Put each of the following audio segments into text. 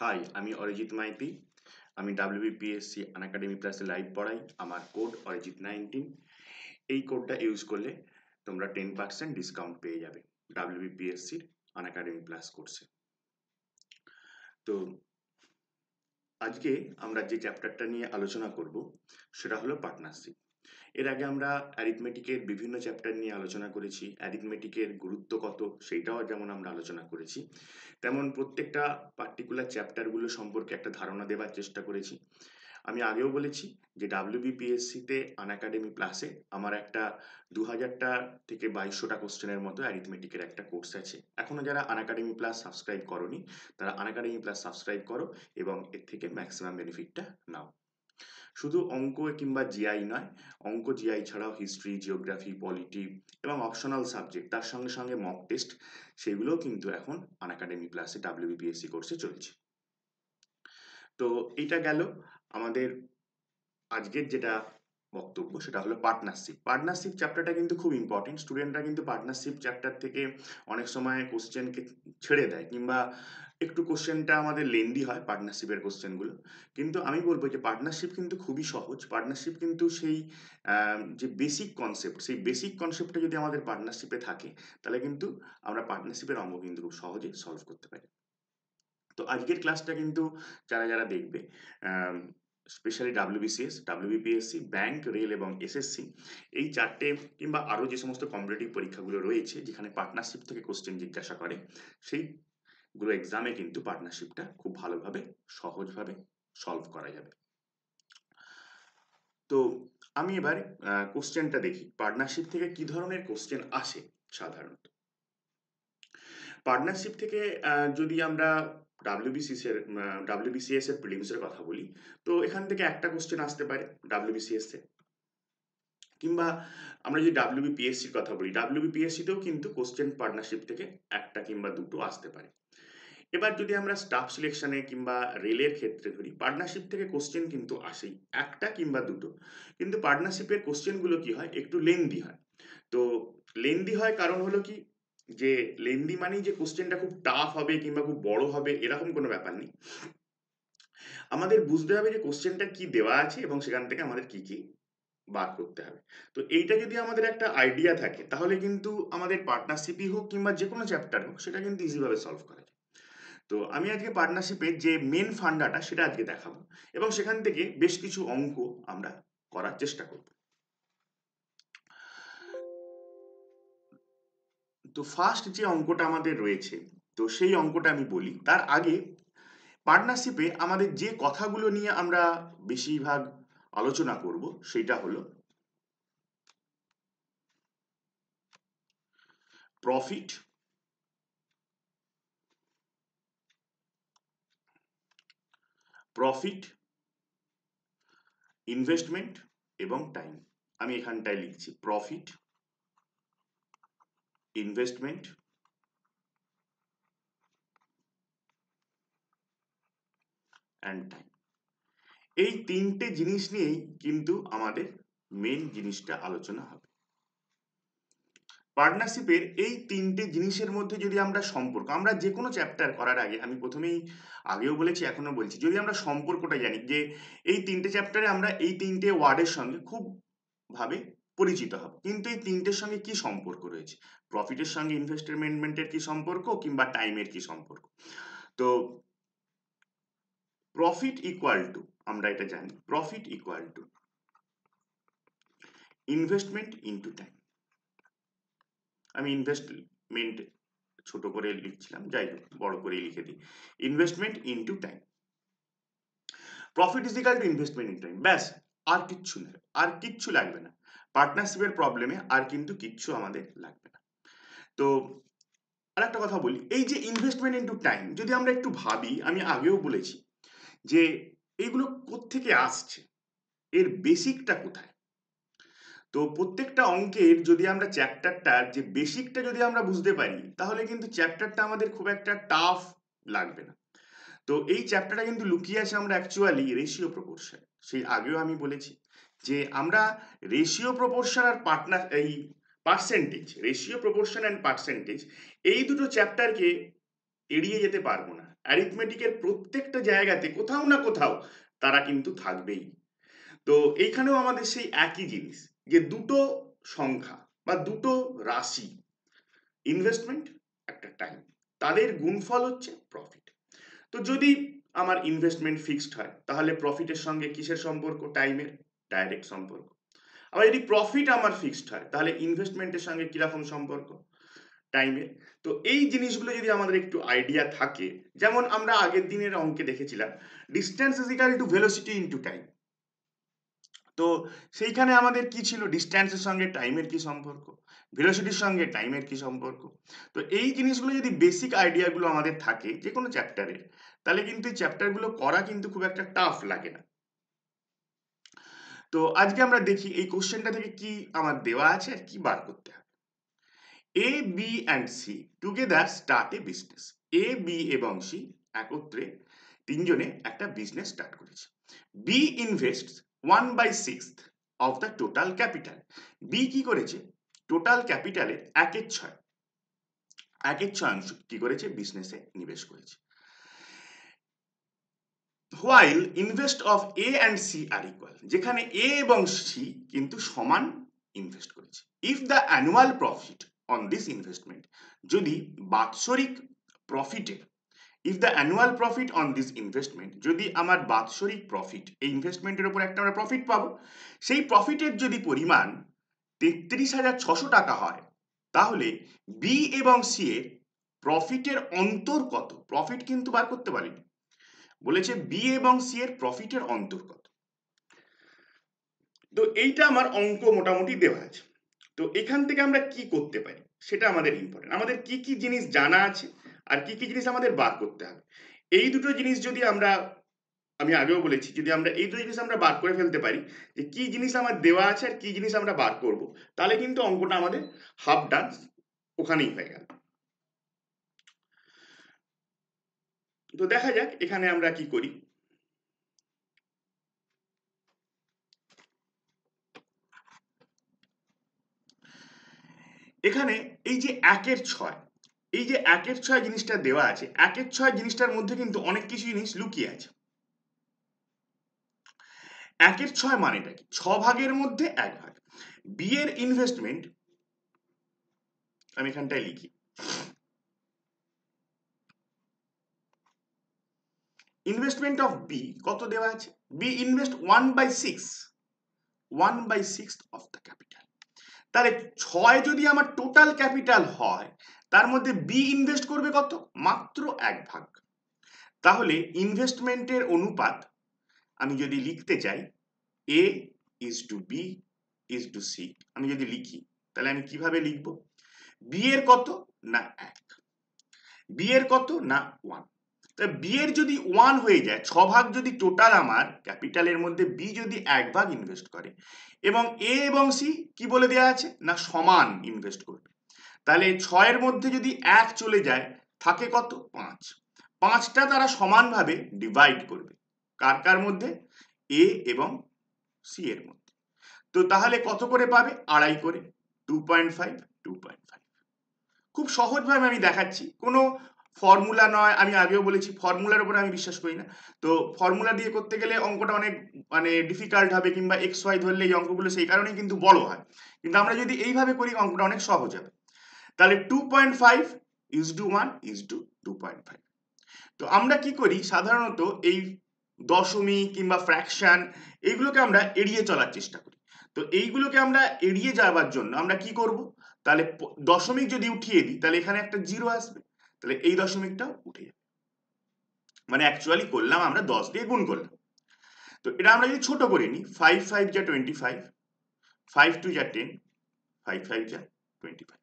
High আমি অরিজিৎ মাইতি। আমি WBPSC Unacademy প্লাসে লাইভ পড়াই। আমার কোড অরিজিৎ নাইনটিন এই কোডটা ইউজ করলে তোমরা টেন পার্সেন্ট ডিসকাউন্ট পেয়ে যাবে ডাব্লিউবিপিএসসির আনএকাডেমি প্লাস কোর্সে তো আজকে আমরা যে চ্যাপ্টারটা নিয়ে আলোচনা করব, সেটা হলো পার্টনারশিপ এর আগে আমরা অ্যারিথমেটিকের বিভিন্ন চ্যাপ্টার নিয়ে আলোচনা করেছি। অ্যারিথমেটিকের গুরুত্ব কত সেইটাও যেমন আমরা আলোচনা করেছি, তেমন প্রত্যেকটা পার্টিকুলার চ্যাপ্টারগুলো সম্পর্কে একটা ধারণা দেওয়ার চেষ্টা করেছি। আমি আগেও বলেছি যে ডাব্লিউবিপিএসসিতে আনএকাডেমি প্লাসে আমার একটা দু হাজারটা থেকে বাইশশোটা কোশ্চেনের মতো অ্যারিথমেটিকের একটা কোর্স আছে। এখনও যারা আনএকাডেমি প্লাস সাবস্ক্রাইব করনি, তারা আনএকাডেমি প্লাস সাবস্ক্রাইব করো এবং এর থেকে ম্যাক্সিমাম বেনিফিটটা নাও। শুধু অঙ্ক কিংবা জিআই নয়, অঙ্ক জিআই ছাড়াও হিস্ট্রি জিওগ্রাফি পলিটি এবং অপশনাল সাবজেক্ট তার সঙ্গে সঙ্গে মক টেস্ট সেগুলোও কিন্তু এখন আনএকাডেমি প্লাসে ডাব্লিউবিপিএসসি কোর্সে চলছে। তো এটা গেল আমাদের আজকের যেটা বক্তব্য, সেটা হলো পার্টনারশিপ পার্টনারশিপ চ্যাপ্টারটা কিন্তু খুব ইম্পর্টেন্ট স্টুডেন্টরা কিন্তু পার্টনারশিপ চ্যাপ্টার থেকে অনেক সময় কোশ্চেনকে ছেড়ে দেয় কিংবা একটু কোশ্চেনটা আমাদের লেন্দি হয় পার্টনারশিপের কোশ্চেনগুলো কিন্তু আমি বলব যে পার্টনারশিপ কিন্তু খুবই সহজ। পার্টনারশিপ কিন্তু সেই যে বেসিক কনসেপ্ট সেই বেসিক কনসেপ্টটা যদি আমাদের পার্টনারশিপে থাকে, তাহলে কিন্তু আমরা পার্টনারশিপের অঙ্গ কিন্তু খুব সহজে সলভ করতে পারি। তো আজকের ক্লাসটা কিন্তু যারা যারা দেখবে specially WBCS WBPSC bank rail এবং এসএসসি এই চারটে কিংবা আরও যে সমস্ত কম্পিটিটিভ পরীক্ষাগুলো রয়েছে, যেখানে পার্টনারশিপ থেকে কোশ্চেন জিজ্ঞাসা করে সেইগুলো এক্সামে কিন্তু পার্টনারশিপটা খুব ভালোভাবে, সহজভাবে সলভ করা যাবে। তো আমি এবার কোশ্চেনটা দেখি। পার্টনারশিপ থেকে কি ধরনের কোশ্চেন আসে সাধারণত? পার্টনারশিপ থেকে যদি আমরা ডাব্লিউবিসিএস এর ডাব্লিউবিসিএস এর প্রিলিমসের কথা বলি, তো এখান থেকে একটা কোশ্চেন আসতে পারে ডাব্লিউবিসিএস এ। কিংবা আমরা যদি ডাব্লিউবিপিএসসির কথা বলি ডাব্লিউবিপিএসসিতেও কিন্তু কোশ্চেন পার্টনারশিপ থেকে একটা কিংবা দুটো আসতে পারে। এবার যদি আমরা স্টাফ সিলেকশনে কিংবা রেলের ক্ষেত্রে ধরি পার্টনারশিপ থেকে কোশ্চেন কিন্তু আসেই, একটা কিংবা দুটো। কিন্তু পার্টনারশিপের কোশ্চেনগুলো কি হয়? একটু লেন্দি হয়। তো লেন্দি হয় কারণ হলো কি? যে লেন্দি মানেই যে কোশ্চেনটা খুব টাফ হবে কিংবা খুব বড় হবে, এরকম কোনো ব্যাপার নেই। আমাদের বুঝতে হবে যে কোশ্চেনটা কি দেওয়া আছে এবং সেখান থেকে আমাদের কি কি বার করতে হবে। তো এইটা যদি আমাদের একটা আইডিয়া থাকে, তাহলে কিন্তু আমাদের পার্টনারশিপই হোক কিংবা যে কোনো চ্যাপ্টার হোক, সেটা কিন্তু ইজিভাবে সলভ করা যায়। তো আমি আজকে পার্টনারশিপের যে মেন ফান্ডাটা সেটা আজকে দেখাবো। এবং সেখান থেকে বেশ কিছু অঙ্ক আমরা করার চেষ্টা করব। তো ফার্স্ট যে অঙ্কটা আমাদের রয়েছে, তো সেই অঙ্কটা আমি বলি। তার আগে পার্টনারশিপে আমাদের যে কথাগুলো নিয়ে আমরা বেশিরভাগ আলোচনা করব, সেটা হলো প্রফিট প্রফিট ইনভেস্টমেন্ট এবং টাইম আমি এখানটায় লিখছি প্রফিট ইনভেস্টমেন্ট অ্যান্ড টাইম এই তিনটে জিনিস নিয়েই কিন্তু আমাদের মেন জিনিসটা আলোচনা হবে। পার্টনারশিপের এই তিনটে জিনিসের মধ্যে যদি আমরা সম্পর্ক, আমরা যে কোনো চ্যাপ্টার করার আগে, আমি প্রথমেই আগেও বলেছি এখনও বলছি, যদি আমরা সম্পর্কটা জানি যে এই তিনটে চ্যাপ্টারে আমরা এই তিনটে ওয়ার্ডের সঙ্গে খুব ভাবে পরিচিত হব, কিন্তু এই তিনটের সঙ্গে কি সম্পর্ক রয়েছে? প্রফিটের সঙ্গে ইনভেস্টমেন্টের কি সম্পর্ক, কিংবা টাইমের কি সম্পর্ক? তো প্রফিট ইকুয়াল টু আমরা এটা জানি profit equal to investment into time আমি ইনভেস্টমেন্ট ছোট করে লিখছিলাম, যাই হোক, বড় করে লিখে দিই। Investment into time profit is equal to investment in time ব্যাস, আর কিচ্ছু নেই আর কিচ্ছু লাগবে না। পার্টনারশিপের প্রবলেমে আর কিন্তু কিচ্ছু আমাদের লাগবে না। তো আর একটা কথা বলি। এই যে ইনভেস্টমেন্ট ইন্টু টাইম যদি আমরা একটু ভাবি, আমি আগেও বলেছি যে এইগুলো কোত্থেকে আসছে? এর বেসিকটা কোথায়? তো প্রত্যেকটা অঙ্কের যদি আমরা চ্যাপ্টারটার যে বেসিকটা যদি আমরা বুঝতে পারি, তাহলে কিন্তু চ্যাপ্টারটা আমাদের খুব একটা টাফ লাগবে না। তো এই চ্যাপ্টারটা কিন্তু লুকিয়ে আছে আমরা অ্যাকচুয়ালি রেশিও প্রপোর্শন সেই আগেও আমি বলেছি যে আমরা রেশিও প্রপোর্শন আর পার্টনার এই percentage ratio proportion and percentage এই দুটো চ্যাপ্টারকে এড়িয়ে যেতে পারব না। অ্যারিথমেটিকের প্রত্যেকটা জায়গাতে কোথাও না কোথাও তারা কিন্তু থাকবেই। তো এইখানেও আমাদের সেই একই জিনিস যে দুটো সংখ্যা বা দুটো রাশি ইনভেস্টমেন্ট একটা টাইম তাদের গুণফল হচ্ছে প্রফিট তো যদি আমার ইনভেস্টমেন্ট ফিক্সড হয়, তাহলে প্রফিটের সঙ্গে কিসের সম্পর্ক? টাইমের ডাইরেক্ট সম্পর্ক. আবার যদি প্রফিট আমার ফিক্সড হয়, তাহলে ইনভেস্টমেন্টের সঙ্গে কীরকম সম্পর্ক? টাইমের তো এই জিনিসগুলো যদি আমাদের একটু আইডিয়া থাকে, যেমন আমরা আগের দিনের অঙ্কে দেখেছিলাম distance is equal to velocity into time তো সেইখানে আমাদের কি ছিল? ডিস্ট্যান্সের সঙ্গে টাইমের কি সম্পর্ক? ভেলোসিটির সঙ্গে টাইমের কি সম্পর্ক? তো এই জিনিসগুলো যদি বেসিক আইডিয়াগুলো আমাদের থাকে যে কোনো চ্যাপ্টারের তাহলে কিন্তু এই চ্যাপ্টারগুলো করা কিন্তু খুব একটা টাফ লাগে না। তো আজকে আমরা দেখি এই কোশ্চেনটা থেকে কি আমার দেওয়া আছে আর কি বার করতে হবে। A B and C together start a business A B এবং সি একত্রে তিনজনে একটা বিজনেস স্টার্ট করেছে। B invest one by six of the total capital B কি করেছে? টোটাল ক্যাপিটালের একের ছয়। একের ছয় অংশ কি করেছে? বিজনেসে নিবেশ করেছে। While invest of A and C are equal যেখানে এ এবং সি কিন্তু সমান ইনভেস্ট করেছে। If the annual profit on this investment যদি বাৎসরিক প্রফিটের if the annual profit on this investment যদি আমার বাৎসরিক প্রফিট এই ইনভেস্টমেন্টের উপর একটা আমরা প্রফিট পাবো, সেই প্রফিটের যদি পরিমাণ তেত্রিশ হাজার ছশো টাকা হয়, তাহলে বি এবং সি এর প্রফিটের অন্তর কত? প্রফিট কিন্তু বার করতে পারিনি। বলেছে বি এবং সি এর প্রফিটের অন্তর কত? তো এইটা আমার অঙ্ক মোটামুটি দেওয়া আছে। তো এখান থেকে আমরা কি করতে পারি? সেটা আমাদের ইম্পর্টেন্ট আমাদের কি কি জিনিস জানা আছে? আর কি কি জিনিস আমাদের বার করতে হবে? এই দুটো জিনিস যদি আমরা, আমি আগেও বলেছি, যদি আমরা এই দুটো জিনিস আমরা বার করে ফেলতে পারি, যে কি জিনিস আমার দেওয়া আছে আর কি জিনিস আমরা বার করব, তাহলে কিন্তু অঙ্কটা আমাদের হাফ ডান ওখানেই হয়ে গেল। তো দেখা যাক এখানে আমরা কি করি। এখানে এই যে একের ছয় এই যে একের ছয় জিনিসটা দেওয়া আছে, একের ছয় জিনিসটার মধ্যে কিন্তু অনেক কিছু জিনিস লুকিয়ে আছে। একের ছয় মানেটা কি? ছ ভাগের মধ্যে এক ভাগ। বিয়ের ইনভেস্টমেন্ট আমি এখানটায় লিখি। ইনভেস্টমেন্ট অফ বি কত দেওয়া আছে? B invest one by six one by six of the capital তাহলে ছয় যদি আমার টোটাল ক্যাপিটাল হয়, তার মধ্যে বি ইনভেস্ট করবে কত? মাত্র এক ভাগ। তাহলে ইনভেস্টমেন্টের অনুপাত আমি যদি লিখতে চাই A is to B is to C আমি যদি লিখি, তাহলে আমি কীভাবে লিখব? বি এর কত? না এক। বি এর কত? না ওয়ান বি এর যদি ওয়ান হয়ে যায় ছ ভাগ যদি টোটাল আমার ক্যাপিটালের মধ্যে বি যদি এক ভাগ ইনভেস্ট করে, এবং এ এবং সি কি বলে দেওয়া আছে? না, সমান ইনভেস্ট করবে। তাহলে ছয়ের মধ্যে যদি এক চলে যায়, থাকে কত? পাঁচ। পাঁচটা তারা সমানভাবে ডিভাইড করবে। কার কার মধ্যে? এ এবং সি এর মধ্যে। তো তাহলে কত করে পাবে? আড়াই করে। Two point five two point five খুব সহজভাবে আমি দেখাচ্ছি। কোনো ফর্মুলা নয়, আমি আগেও বলেছি, ফর্মুলার উপরে আমি বিশ্বাস করি না। তো ফর্মুলা দিয়ে করতে গেলে অঙ্কটা অনেক মানে ডিফিকাল্ট হবে কিংবা এক্স ওয়াই ধরলে এই অঙ্কগুলো সেই কারণেই কিন্তু বড় হয়। কিন্তু আমরা যদি এইভাবে করি, অঙ্কটা অনেক সহজ হবে। তাহলে two point five is to one is to two point five তো আমরা কি করি, সাধারণত এই দশমিক কিংবা ফ্র্যাকশন এইগুলোকে আমরা এড়িয়ে চলার চেষ্টা করি। তো এইগুলোকে আমরা এড়িয়ে যাওয়ার জন্য আমরা কি করব? তাহলে দশমিক যদি উঠিয়ে দিই, তাহলে এখানে একটা জিরো আসবে। তাহলে এই দশমিকটা উঠে যাবে। মানে অ্যাকচুয়ালি করলাম আমরা দশ দিয়ে গুণ করলাম। তো এটা আমরা যদি ছোট করে নিই ফাইভ ফাইভ যা টোয়েন্টি ফাইভ ফাইভ টু যা টেন ফাইভ ফাইভ যা টোয়েন্টি ফাইভ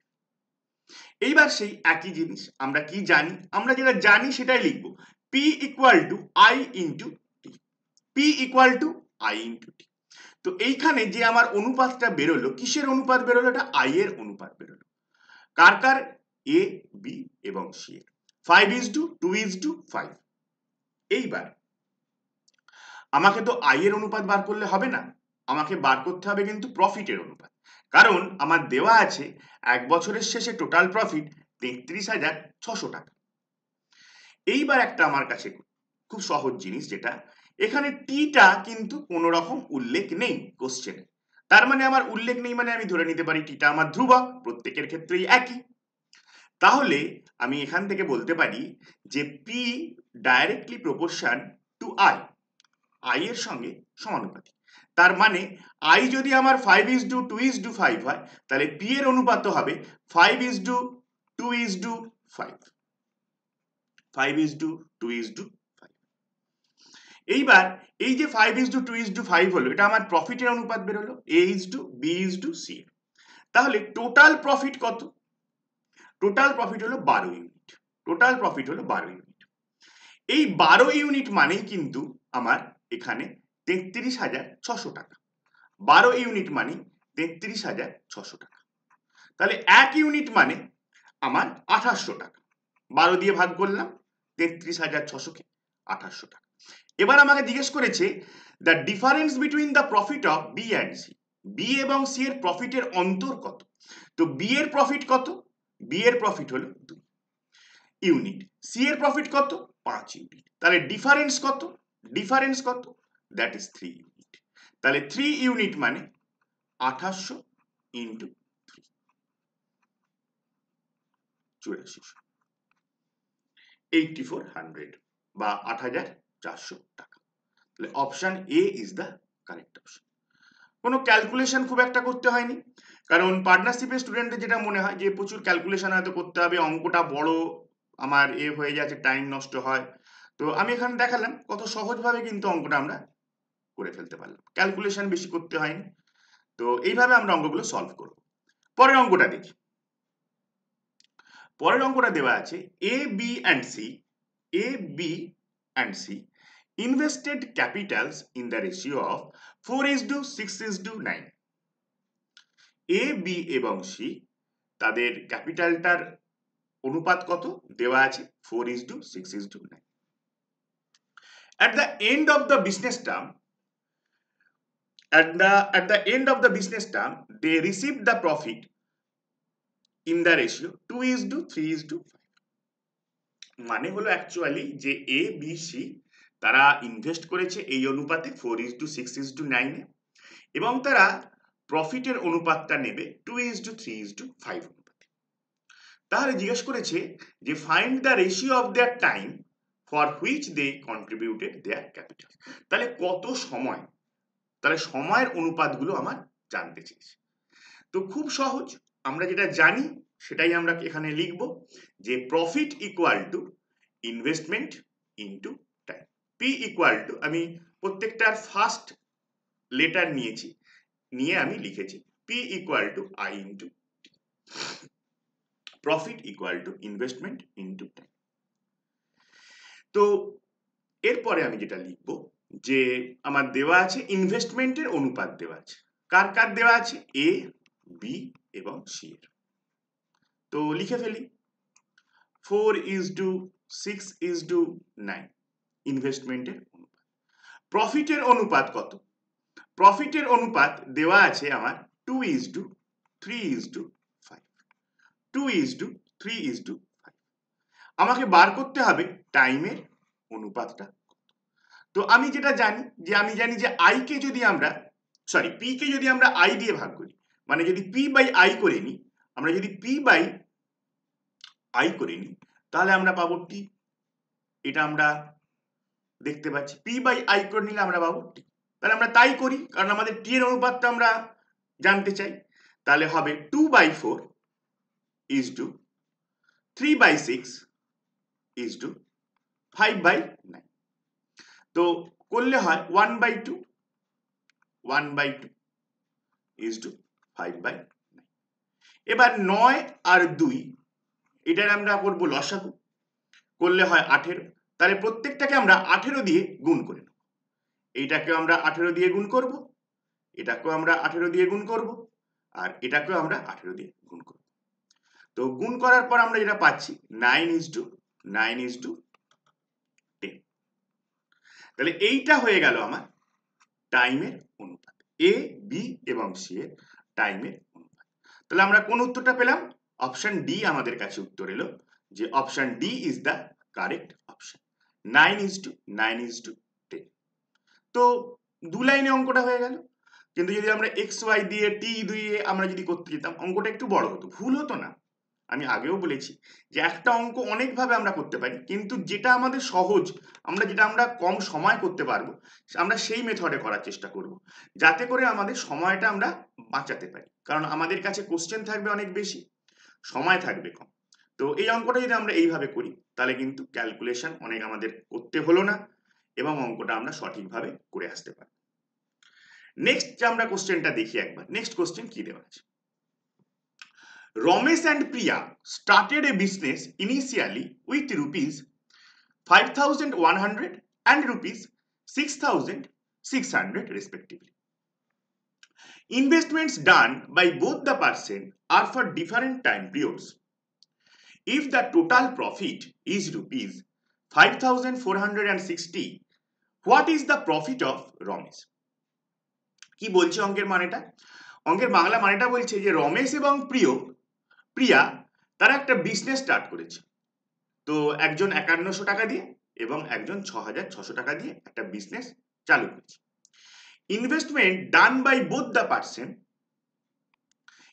এইবার সেই একই জিনিস আমরা কি জানি? আমরা যেটা জানি সেটাই লিখব। P equal to I into T P equal to I into T তো এইখানে যে আমার অনুপাতটা বেরোলো, কিসের অনুপাত বেরোলো? এটা আই এর অনুপাত বেরোলো। কার কার এ বি এবং সি এর। Five is to two is to five এইবার, আমাকে তো আই এর অনুপাত বার করলে হবে না। আমাকে বার করতে হবে কিন্তু প্রফিটের অনুপাত। কারণ আমার দেওয়া আছে এক বছরের শেষে টোটাল প্রফিট তেত্রিশ হাজার ছশো টাকা। এইবার একটা আমার কাছে খুব সহজ জিনিস যেটা, এখানে টিটা কিন্তু কোনো রকম উল্লেখ নেই কোশ্চেনে তার মানে আমার উল্লেখ নেই মানে আমি ধরে নিতে পারি টিটা আমার ধ্রুবক, প্রত্যেকের ক্ষেত্রেই একই। তাহলে আমি এখান থেকে বলতে পারি যে P directly proportion to I I এর সঙ্গে সমানুপাতিক তার মানে আই যদি আমার five is to two is to five হয় তাহলে পি এর অনুপাত হবে five is to two is to five five is to two is to five এইবার এই যে five is to two is to five হলো এটা আমার প্রফিটের অনুপাত বেরোলো A is to B is to C তাহলে টোটাল প্রফিট কত টোটাল প্রফিট হলো বারো ইউনিট টোটাল প্রফিট হলো বারো ইউনিট এই বারো ইউনিট মানেই কিন্তু আমার এখানে তেত্রিশ হাজার ছশো টাকা। বারো ইউনিট মানে তেত্রিশ হাজার ছশো টাকা। তাহলে এক ইউনিট মানে আমার আঠাশশো টাকা। বারো দিয়ে ভাগ করলাম, তেত্রিশ হাজার ছশোকে আঠাশশো টাকা। এবার আমাকে জিজ্ঞেস করেছে the difference between the profit of B and C B এবং সি এর প্রফিটের অন্তর কত? তো বি এর প্রফিট কত? বি এর প্রফিট হলো দুই। ইউনিট সি এর প্রফিট কত? পাঁচ ইউনিট তাহলে ডিফারেন্স কত? ডিফারেন্স কত? দ্যাট ইজ থ্রি ইউনিট তাহলে থ্রি ইউনিট মানে আঠাশশো ইন্টু থ্রি চুরাশিশো এইটটি ফোর হান্ড্রেড বা আট হাজার চারশো টাকা। তাহলে option A is the correct option কোনো ক্যালকুলেশন খুব একটা করতে হয়নি। কারণ পার্টনারশিপের স্টুডেন্টদের যেটা মনে হয় যে প্রচুর ক্যালকুলেশন হয়তো করতে হবে, অঙ্কটা বড় আমার এ হয়ে যাচ্ছে টাইম নষ্ট হয়। তো আমি এখানে দেখালাম কত সহজভাবে কিন্তু অঙ্কটা আমরা করে ফেলতে পারলাম। ক্যালকুলেশন বেশি করতে হয়নি। তো এইভাবে আমরা অঙ্কগুলো সলভ করব। পরের অঙ্কটা দেখি। পরের অঙ্কটা দেওয়া আছে A B and C A B and C invested capitals in the ratio of four is to six is to nine A B এবং সি তাদের ক্যাপিটালটার অনুপাত কত দেওয়া আছে four is to six is to nine at the end of the business term at the at the end of the business term they received the profit in the ratio 2 is to 3 is to 5 মানে হলো actually যে A B C তারা invest করেছে এই অনুপাতে four is to six is to নাইনে এবং তারা প্রফিটের অনুপাতটা নেবে two is to three is to five অনুপাতে। তাহলে জিজ্ঞেস করেছে যে find the ratio of their time for which they contributed their capital তাহলে কত সময়? তাহলে সময়ের অনুপাতগুলো আমার জানতে চেয়েছে। তো খুব সহজ, আমরা যেটা জানি সেটাই আমরা এখানে লিখব যে profit equal to investment into time P equal to আমি প্রত্যেকটার ফার্স্ট লেটার নিয়েছি নিয়ে আমি লিখেছি। P equal to I into profit equal to investment into time তো এরপরে আমি যেটা লিখব যে আমার দেওয়া আছে ইনভেস্টমেন্টের অনুপাত দেওয়া আছে। কার কার দেওয়া আছে? এ বি এবং সি এর। তো লিখে ফেলি। Four is to six is to nine ইনভেস্টমেন্টের অনুপাত। প্রফিটের অনুপাত কত? প্রফিটের অনুপাত দেওয়া আছে আমার two is to three is to five two is to three is to five আমাকে বার করতে হবে টাইমের অনুপাতটা। তো আমি যেটা জানি যে, আমি জানি যে আই কে যদি আমরা সরি পি কে যদি আমরা আই দিয়ে ভাগ করি মানে যদি পি বাই আই করে নিই, আমরা যদি পি বাই আই করে নিই, তাহলে আমরা পাবো টি এটা আমরা দেখতে পাচ্ছি। পি বাই আই করে নিলে আমরা পাবো টি তাহলে আমরা তাই করি, কারণ আমাদের টি এর অনুপাতটা আমরা জানতে চাই। তাহলে হবে two by four is to three by six is to five by nine তো করলে হয় one by two one by two is to five by nine এবার নয় আর দুই, এটার আমরা করব লসাগু। করলে হয় আঠেরো। তাহলে প্রত্যেকটাকে আমরা আঠেরো দিয়ে গুণ করে এইটাকেও আমরা আঠেরো দিয়ে গুণ করব, এটাকেও আমরা আঠেরো দিয়ে গুণ করব, আর এটাকেও আমরা আঠেরো দিয়ে গুণ করব। তো গুণ করার পর আমরা যেটা পাচ্ছি nine is to nine is to ten তাহলে এইটা হয়ে গেল আমার টাইমের অনুপাত এ বি এবং সি এর টাইমের অনুপাত। তাহলে আমরা কোন উত্তরটা পেলাম? অপশন ডি আমাদের কাছে উত্তর এলো যে option D is the correct option nine is to nine is to তো দু লাইনে অঙ্কটা হয়ে গেল। কিন্তু যদি আমরা এক্স ওয়াই দিয়ে টি দিয়ে আমরা যদি করতে যেতাম, অঙ্কটা একটু বড় হতো। ভুল হতো না। আমি আগেও বলেছি যে একটা অঙ্ক অনেকভাবে আমরা করতে পারি, কিন্তু যেটা আমাদের সহজ, আমরা যেটা আমরা কম সময় করতে পারব, আমরা সেই মেথডে করার চেষ্টা করব। যাতে করে আমাদের সময়টা আমরা বাঁচাতে পারি। কারণ আমাদের কাছে কোশ্চেন থাকবে অনেক বেশি, সময় থাকবে কম। তো এই অঙ্কটা যদি আমরা এইভাবে করি, তাহলে কিন্তু ক্যালকুলেশন অনেক আমাদের করতে হলো না। এবং অঙ্কটা আমরা সঠিকভাবে করে আসতে পারি নেক্সট যে আমরা কোশ্চেনটা দেখি একবার নেক্সট কোশ্চেন কি দেওয়া আছে? Ramesh and Priya started a business initially with rupees five thousand one hundred and rupees six thousand six hundred respectively done by both the person are for different time periods if the total profit is rupees five thousand four hundred and sixty what is the profit of Ramesh কি বলছে অঙ্কের মানেটা? অঙ্কের বাংলা মানেটা বলছে যে, রমেশ এবং প্রিয়, প্রিয়া, তারা একটা বিজনেস স্টার্ট করেছে। তো একজন একান্নশো টাকা দিয়ে এবং একজন ছ হাজার ছশো টাকা দিয়ে একটা বিজনেস চালু করেছে। Investment done by both the person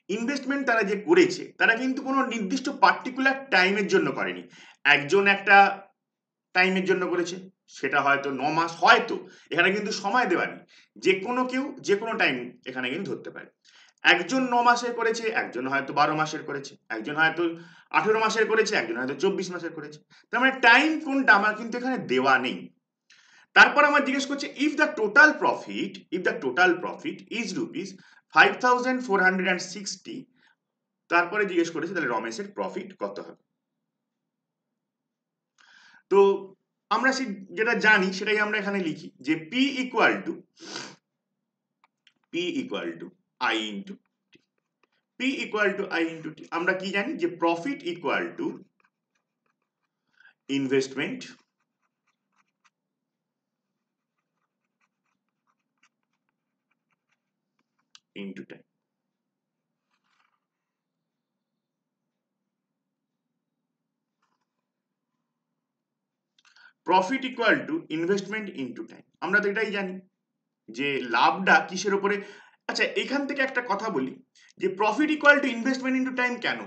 investment তারা যে করেছে, তারা কিন্তু কোনো নির্দিষ্ট পার্টিকুলার টাইমের জন্য করেনি। একজন একটা টাইমের জন্য করেছে। সেটা হয়তো ন মাস, হয়তো এখানে কিন্তু সময় দেওয়া নেই। যে কোনো কেউ যে কোনো টাইম এখানে কিন্তু ধরতে পারে। একজন ন মাসের করেছে, একজন হয়তো বারো মাসের করেছে, একজন হয়তো আঠেরো মাসের করেছে, একজন হয়তো চব্বিশ মাসের করেছে। তার মানে টাইম কোনটা আমার কিন্তু এখানে দেওয়া নেই। তারপর আমার জিজ্ঞেস করছে if the total profit if the total profit is rupees five thousand four hundred and sixty তারপরে জিজ্ঞেস করেছে, তাহলে রমেশের প্রফিট কত হবে? তো আমরা সে যেটা জানি সেটাই আমরা এখানে লিখি, যে P equal to P equal to I into P equal to I into T আমরা কি জানি? যে profit equal to investment into time profit equal to investment into time আমরা তো এটাই জানি যে লাভটা কিসের উপরে? আচ্ছা এখান থেকে একটা কথা বলি যে profit equal to investment into time কেন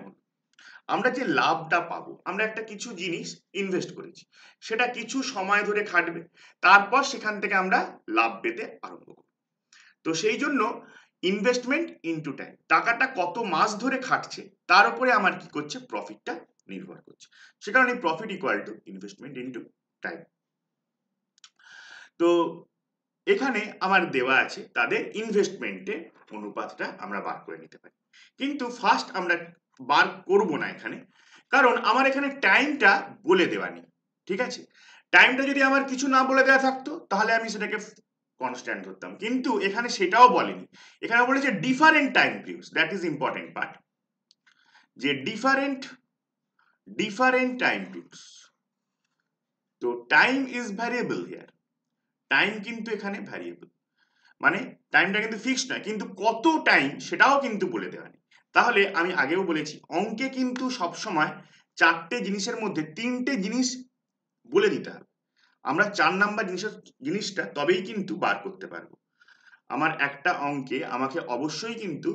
আমরা যে লাভটা পাবো, আমরা একটা কিছু জিনিস ইনভেস্ট করেছি, সেটা কিছু সময় ধরে খাটবে, তারপর সেখান থেকে আমরা লাভ পেতে আরম্ভ করব। তো সেই জন্য ইনভেস্টমেন্ট ইনটু টাইম টাকাটা কত মাস ধরে খাটছে, তার উপরে আমার কি করছে? প্রফিটটা নির্ভর করছে। সে কারণে profit equal to investment into time তো এখানে আমার দেওয়া আছে তাদের ইনভেস্টমেন্টে অনুপাতটা আমরা বার করে নিতে পারি। কিন্তু ফার্স্ট আমরা বার করব না এখানে, কারণ আমার এখানে টাইমটা বলে দেওয়া নেই, ঠিক আছে? টাইমটা যদি আমার কিছু না বলে দেওয়া থাকতো, তাহলে আমি সেটাকে কনস্ট্যান্ট ধরতাম। কিন্তু এখানে সেটাও বলেনি। এখানে বলেছে different time periods that is important part যে ডিফারেন্ট ডিফারেন্ট টাইম পিরিয়ডস তো time is variable here time কিন্তু এখানে ভ্যারিয়েবল মানে টাইমটা কিন্তু ফিক্সড নয়, কিন্তু কত টাইম সেটাও কিন্তু বলে দেওয়া নেই। তাহলে আমি আগেও বলেছি, অঙ্কে কিন্তু সবসময় চারটে জিনিসের মধ্যে তিনটে জিনিস বলে দিতে হবে। আমরা চার নাম্বার জিনিসের জিনিসটা তবেই কিন্তু বার করতে পারব। আমার একটা অঙ্কে আমাকে অবশ্যই কিন্তু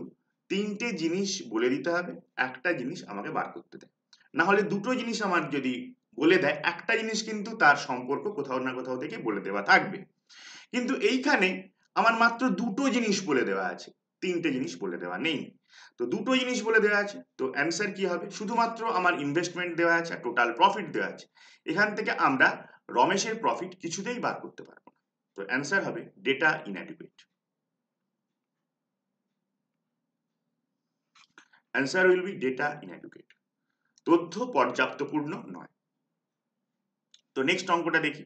তিনটে জিনিস বলে দিতে হবে, একটা জিনিস আমাকে বার করতে দেয়। না হলে দুটো জিনিস আমার যদি বলে দেয়, একটা জিনিস কিন্তু তার সম্পর্ক কোথাও না কোথাও থেকে বলে দেওয়া থাকবে। কিন্তু এইখানে আমার মাত্র দুটো জিনিস বলে দেওয়া আছে, তিনটে জিনিস বলে দেওয়া নেই। তো দুটো জিনিস বলে দেওয়া আছে, তো অ্যান্সার কি হবে? শুধুমাত্র আমার ইনভেস্টমেন্ট দেওয়া আছে টোটাল প্রফিট দেওয়া আছে। এখান থেকে আমরা রমেশের প্রফিট কিছুতেই বার করতে পারব না। তো অ্যান্সার হবে data inadequate answer will be data inadequate তথ্য পর্যাপ্তপূর্ণ নয়। তো নেক্সট অঙ্কটা দেখি।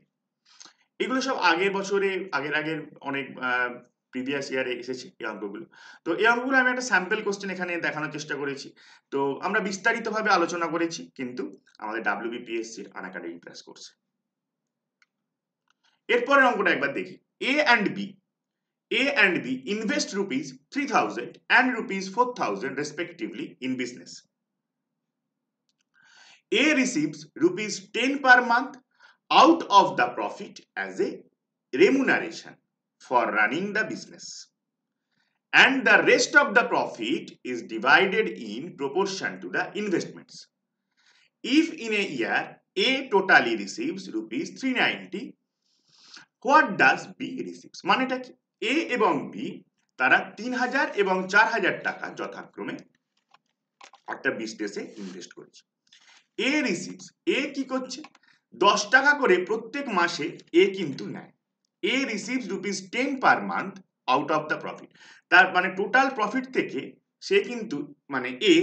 এগুলো সব আগের বছরে, আগের আগের অনেক প্রিভিয়াস ইয়ারে এসেছে এই অঙ্কগুলো। তো এই অঙ্কগুলো আমি একটা স্যাম্পল কোশ্চেন এখানে দেখানোর চেষ্টা করেছি। তো আমরা বিস্তারিতভাবে আলোচনা করেছি, কিন্তু আমাদের ডাব্লিউবিপিএসসির আনাকাডেমি প্লাস কোর্সে এরপরের অঙ্কটা একবার দেখি। A and B A and B invest rupees three thousand and rupees four thousand respectively in business A receives rupees 10 per month out of the profit as a remuneration for running the business and the rest of the profit is divided in proportion to the investments if in a year a totally receives rupees 390 what does b receives মানেটা কি a এবং b তারা তিন হাজার এবং চার হাজার টাকা যথাক্রমে একটা বিজনেসে ইনভেস্ট করেছে এ রিসিভস এ দশ টাকা করে প্রত্যেক মাসে এ কিন্তু নেয়। A receives rupees ten per month out of the profit তার মানে টোটাল প্রফিট থেকে সে কিন্তু মানে এ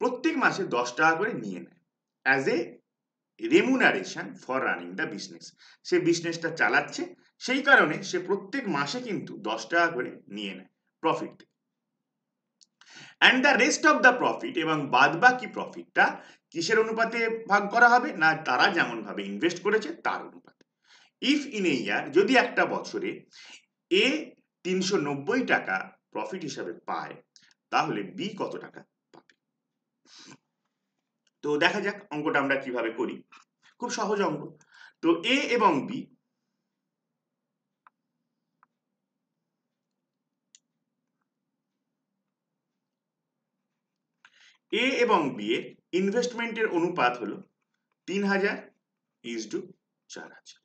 প্রত্যেক মাসে দশ টাকা করে নিয়ে নেয়। As a remuneration for running the business সে বিজনেসটা চালাচ্ছে, সেই কারণে সে প্রত্যেক মাসে কিন্তু দশ টাকা করে নিয়ে নেয় profit and the rest of the profit এবং বাদ বাকি প্রফিটটা কিসের অনুপাতে ভাগ করা হবে? না, তারা যেমনভাবে ইনভেস্ট করেছে, তার অনুপাতে। ইফ ইন এ ইয়ার যদি একটা বছরে এ তিনশো নব্বই টাকা প্রফিট হিসাবে পায়, তাহলে বি কত টাকা পাবে? তো দেখা যাক অঙ্কটা আমরা কীভাবে করি। খুব সহজ অঙ্ক। তো এ এবং বি এ এবং বি এর ইনভেস্টমেন্টের অনুপাত হলো তিন হাজার ইজ টু চার হাজার।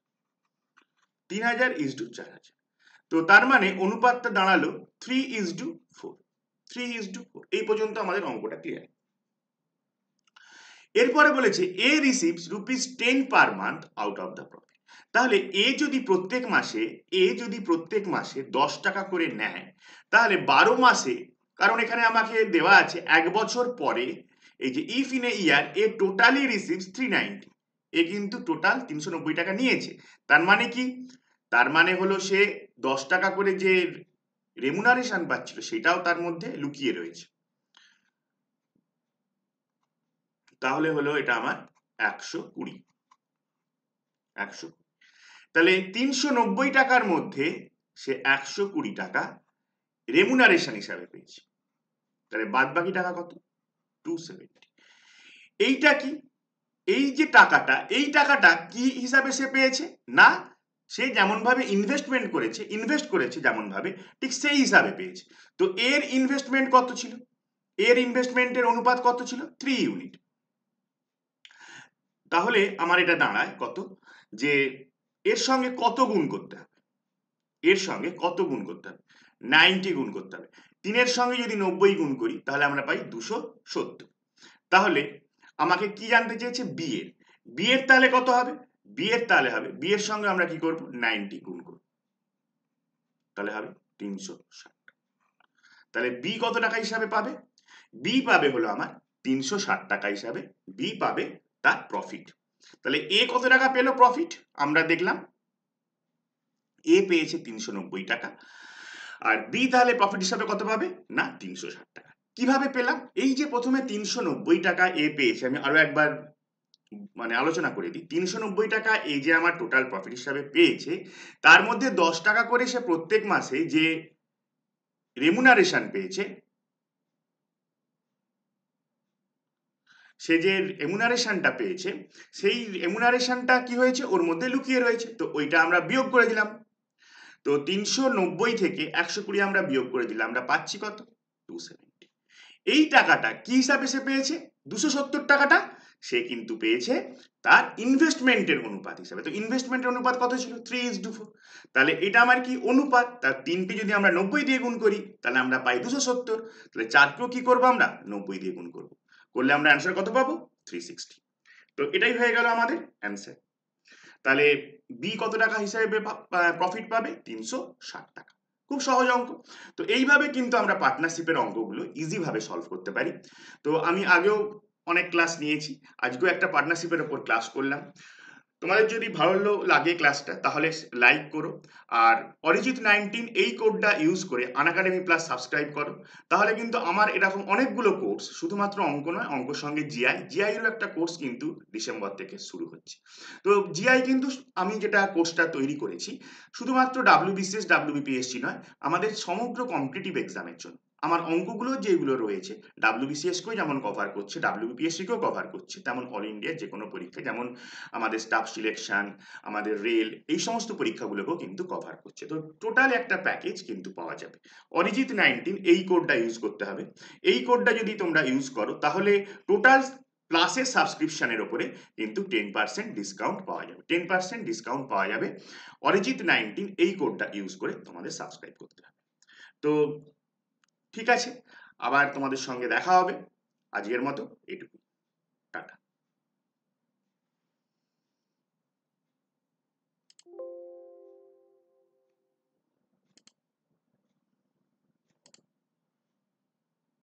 তিন হাজার ইজ টু চার হাজার। তো তার মানে অনুপাতটা দাঁড়াল three is to four three is to four এই পর্যন্ত আমাদের অঙ্কটা ক্লিয়ার এরপরে বলেছে A receives rupees ten per month out of the profit তাহলে এ যদি প্রত্যেক মাসে এ যদি প্রত্যেক মাসে দশ টাকা করে নেয়, তাহলে বারো মাসে কারণ এখানে আমাকে দেওয়া আছে এক বছর পরে এই যে if in a year A totally receives three ninety A কিন্তু টোটাল তিনশো নব্বই টাকা নিয়েছে। তার মানে কি? তার মানে হলো সে দশ টাকা করে যে রেমুনারেশন পাচ্ছিল, সেটাও তার মধ্যে লুকিয়ে রয়েছে। তাহলে হলো এটা আমার একশো কুড়ি। একশো। তাহলে তিনশো নব্বই টাকার মধ্যে সে একশো কুড়ি টাকা রেমুনারেশন হিসাবে পেয়েছে। তাহলে বাদ বাকি টাকা কত? টু সেভেন্টি এইটা কি? এই যে টাকাটা, এই টাকাটা কি হিসাবে সে পেয়েছে? না, সে যেমন ভাবে ইনভেস্টমেন্ট করেছে ইনভেস্ট করেছে যেমন ভাবে ঠিক সেই হিসাবে পেয়েছে। তো এর ইনভেস্টমেন্ট কত ছিল? এর ইনভেস্টমেন্টের অনুপাত কত ছিল? থ্রি ইউনিট তাহলে আমার এটা দাঁড়ায় কত? যে এর সঙ্গে কত গুণ করতে হবে? এর সঙ্গে কত গুণ করতে হবে? নাইনটি গুণ করতে হবে। তিনের সঙ্গে যদি নব্বই গুণ করি, তাহলে আমরা পাই দুশো সত্তর। তাহলে আমাকে কি জানতে চেয়েছে? বি এর। বি এর তাহলে কত হবে? বি এর তাহলে হবে। বি এর সঙ্গে আমরা কি করব? নাইনটি গুণ করব। তাহলে হবে তিনশো ষাট। তাহলে বি কত টাকা হিসাবে পাবে? বি পাবে হলো আমার তিনশো ষাট টাকা হিসাবে। বি পাবে তার প্রফিট তাহলে এ কত টাকা পেল প্রফিট আমরা দেখলাম, এ পেয়েছে তিনশো নব্বই টাকা। আর বি তাহলে প্রফিট হিসাবে কত পাবে? না, তিনশো ষাট টাকা। কীভাবে পেলাম? এই যে প্রথমে তিনশো নব্বই টাকা এ পেয়েছে, আমি আরও একবার মানে আলোচনা করে দিই। তিনশো নব্বই টাকা এই যে আমার টোটাল প্রফিট হিসাবে পেয়েছে, তার মধ্যে দশ টাকা করে সে প্রত্যেক মাসে যে রেমুনারেশন পেয়েছে, সে যে রেমুনারেশনটা পেয়েছে, সেই রেমুনারেশনটা কি হয়েছে? ওর মধ্যে লুকিয়ে রয়েছে। তো ওইটা আমরা বিয়োগ করে দিলাম। তো তিনশো নব্বই থেকে একশো কুড়ি আমরা বিয়োগ করে দিলাম আমরা পাচ্ছি কত? টু সেভেন্টি এই টাকাটা কি হিসাবে সে পেয়েছে? দুশো সত্তর টাকাটা সে কিন্তু পেয়েছে তার ইনভেস্টমেন্টের অনুপাত হিসাবে। তো ইনভেস্টমেন্টের অনুপাত কত ছিল? থ্রি ইজ টু ফোর তাহলে এটা আমার কি অনুপাত? তার তিনটি যদি আমরা নব্বই দিয়ে গুণ করি, তাহলে আমরা পাই দুশো সত্তর। তাহলে চারকেও কি করব আমরা? নব্বই দিয়ে গুণ করব। করলে আমরা অ্যান্সার কত পাবো? থ্রি সিক্সটি তো এটাই হয়ে গেল আমাদের অ্যান্সার তাহলে বি কত টাকা হিসাবে প্রফিট পাবে? তিনশো ষাট টাকা। খুব সহজ অঙ্ক। তো এইভাবে কিন্তু আমরা পার্টনারশিপের অঙ্কগুলো ইজিভাবে সলভ করতে পারি। তো আমি আগেও অনেক ক্লাস নিয়েছি। আজকেও একটা পার্টনারশিপের ওপর ক্লাস করলাম। তোমাদের যদি ভালো লাগে ক্লাসটা তাহলে লাইক করো। আর অরিজিৎ নাইনটিন এই কোডটা ইউজ করে আনএকাডেমি প্লাস সাবস্ক্রাইব করো। তাহলে কিন্তু আমার এরকম অনেকগুলো কোর্স শুধুমাত্র অঙ্ক নয় অঙ্ক সঙ্গে জিআই জিআইয়েরও একটা কোর্স কিন্তু ডিসেম্বর থেকে শুরু হচ্ছে। তো জিআই কিন্তু আমি যেটা কোর্সটা তৈরি করেছি, শুধুমাত্র ডাব্লিউবিসিএস ডাব্লিউবিপিএসসি নয়, আমাদের সমগ্র কম্পিটিটিভ এক্সামের জন্য। আমার অঙ্কগুলো যেগুলো রয়েছে ডাব্লিউবিসিএসকেও যেমন কভার করছে ডাব্লিউবিপিএসসিকেও কভার করছে, তেমন অল ইন্ডিয়ার যে কোনো পরীক্ষা যেমন আমাদের স্টাফ সিলেকশন আমাদের রেল এই সমস্ত পরীক্ষাগুলোকেও কিন্তু কভার করছে। তো টোটাল একটা প্যাকেজ কিন্তু পাওয়া যাবে। অরিজিৎ নাইনটিন এই কোডটা ইউজ করতে হবে। এই কোডটা যদি তোমরা ইউজ করো, তাহলে টোটাল প্লাসের সাবস্ক্রিপশনের ওপরে কিন্তু টেন পার্সেন্ট ডিসকাউন্ট পাওয়া যাবে। টেন পার্সেন্ট ডিসকাউন্ট পাওয়া যাবে। অরিজিৎ নাইনটিন এই কোডটা ইউজ করে তোমাদের সাবস্ক্রাইব করতে হবে। তো ঠিক আছে আবার তোমাদের সঙ্গে দেখা হবে। আজকের মতো এটুকু